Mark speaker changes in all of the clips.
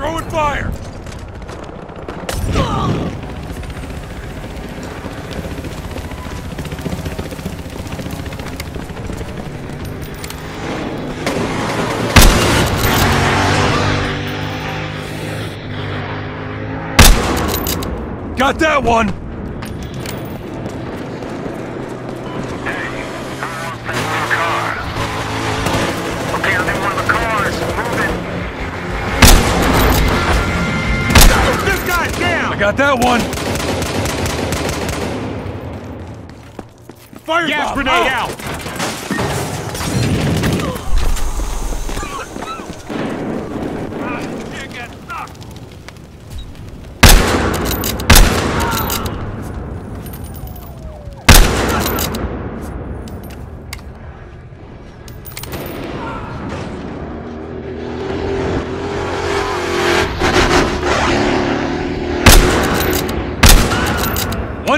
Speaker 1: Throwing fire! Got that one! Got that one! Fire
Speaker 2: Gas grenade oh.
Speaker 1: out!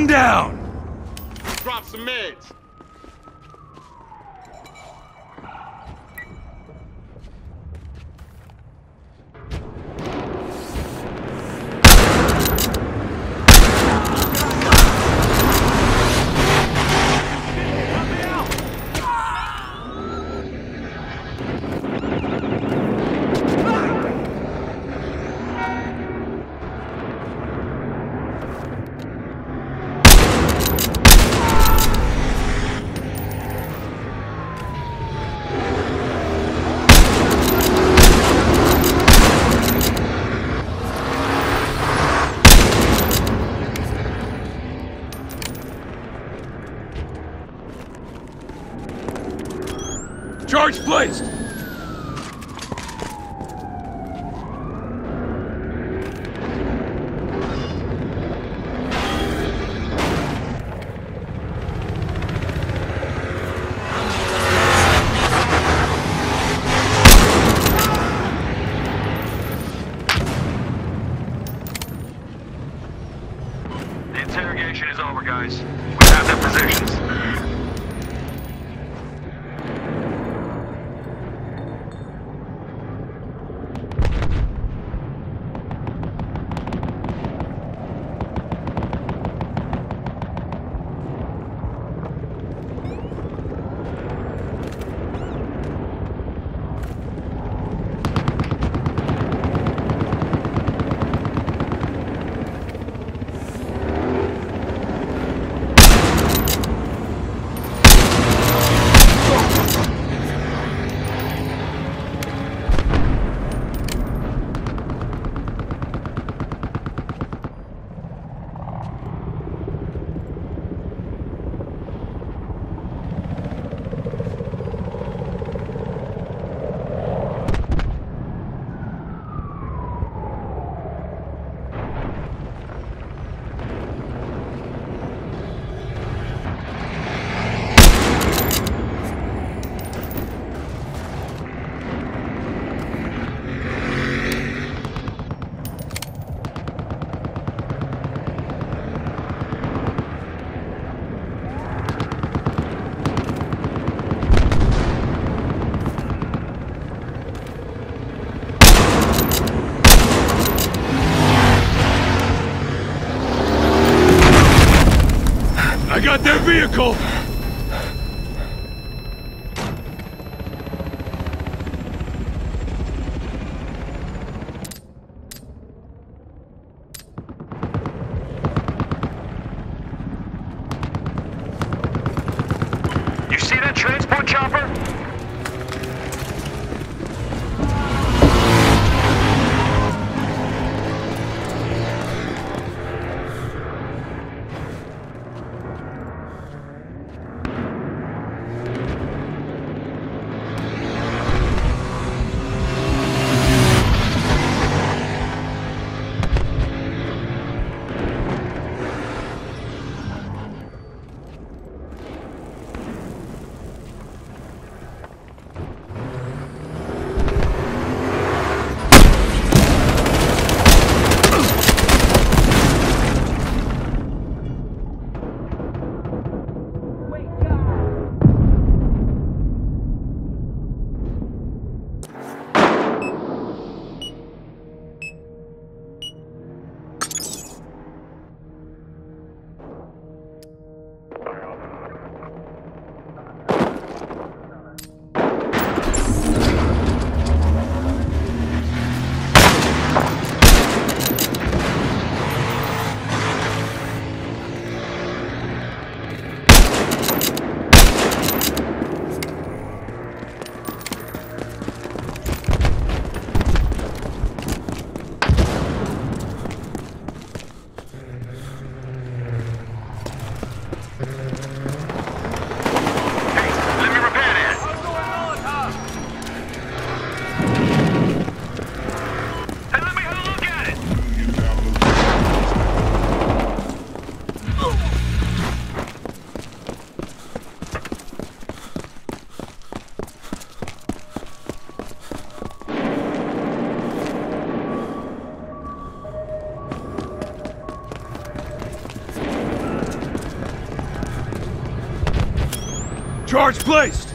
Speaker 1: Down! Charge placed!
Speaker 3: The interrogation is over, guys. We have their positions.
Speaker 1: I got their vehicle! Charge placed!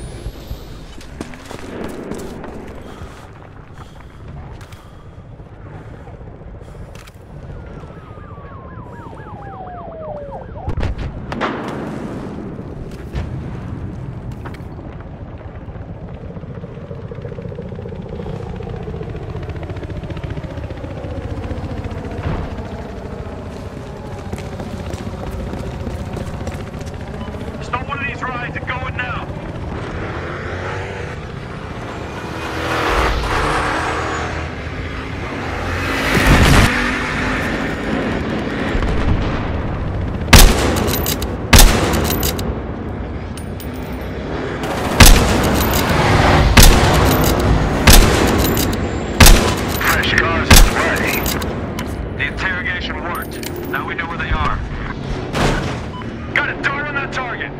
Speaker 3: Now we know where they are. Got a dart on that target!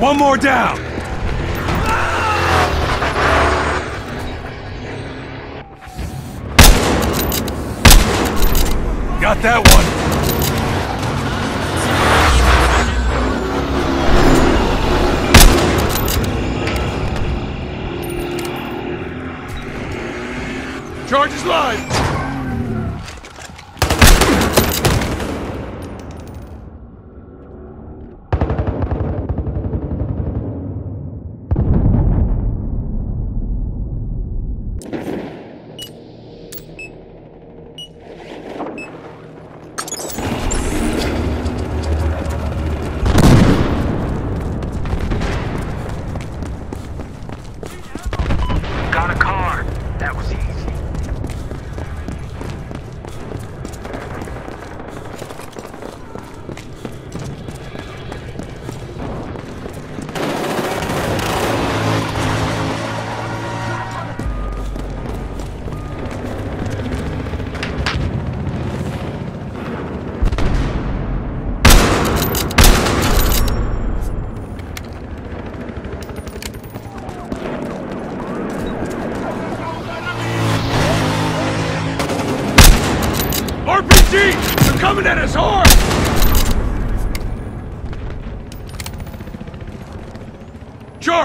Speaker 3: one
Speaker 1: more down! Got that one! Charge is live!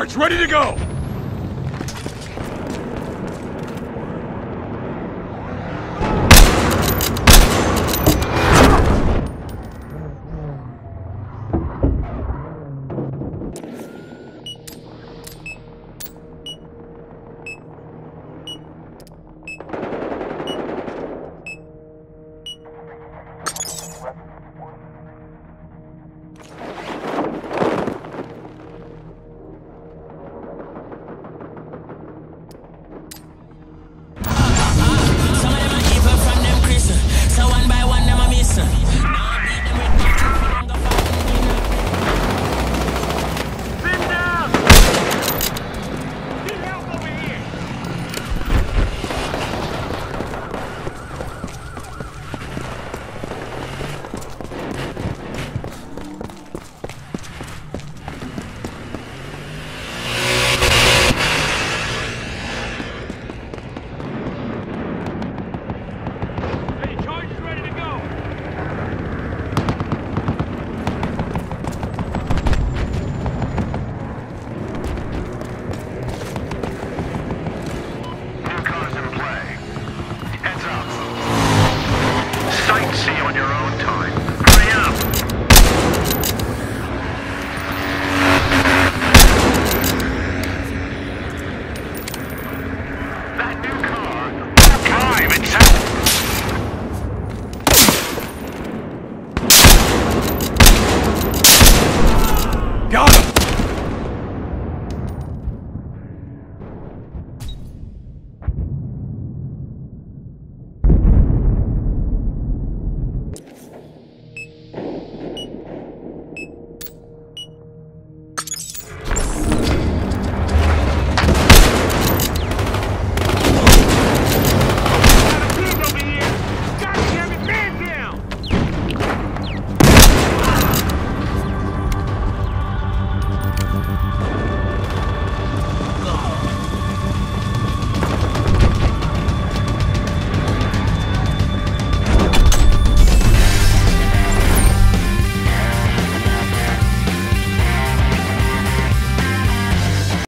Speaker 1: Charge, ready to go!